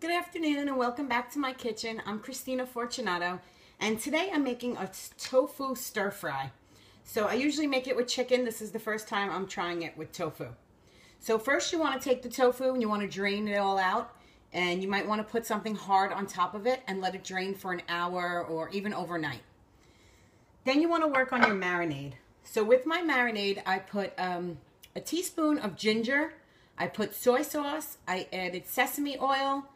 Good afternoon and welcome back to my kitchen. I'm Christina Fortunato and today I'm making a tofu stir fry. So I usually make it with chicken. This is the first time I'm trying it with tofu. So first you want to take the tofu and you want to drain it all out and you might want to put something hard on top of it and let it drain for an hour or even overnight. Then you want to work on your marinade. So with my marinade I put um, a teaspoon of ginger, I put soy sauce, I added sesame oil,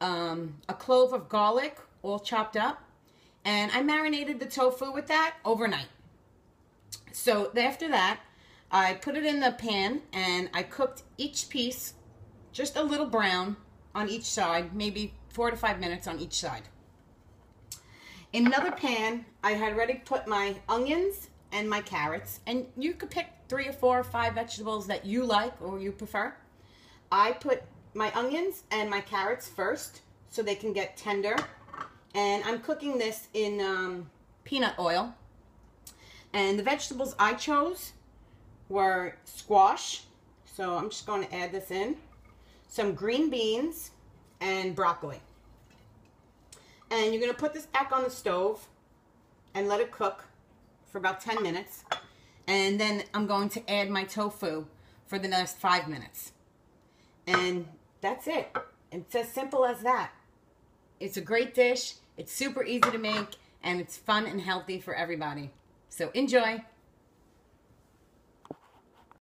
um, a clove of garlic, all chopped up, and I marinated the tofu with that overnight. So after that, I put it in the pan and I cooked each piece just a little brown on each side, maybe four to five minutes on each side. In another pan, I had already put my onions and my carrots, and you could pick three or four or five vegetables that you like or you prefer. I put my onions and my carrots first so they can get tender. And I'm cooking this in um, peanut oil. And the vegetables I chose were squash. So I'm just going to add this in. Some green beans and broccoli. And you're going to put this back on the stove and let it cook for about 10 minutes. And then I'm going to add my tofu for the next five minutes. And that's it. It's as simple as that. It's a great dish. It's super easy to make and it's fun and healthy for everybody. So enjoy.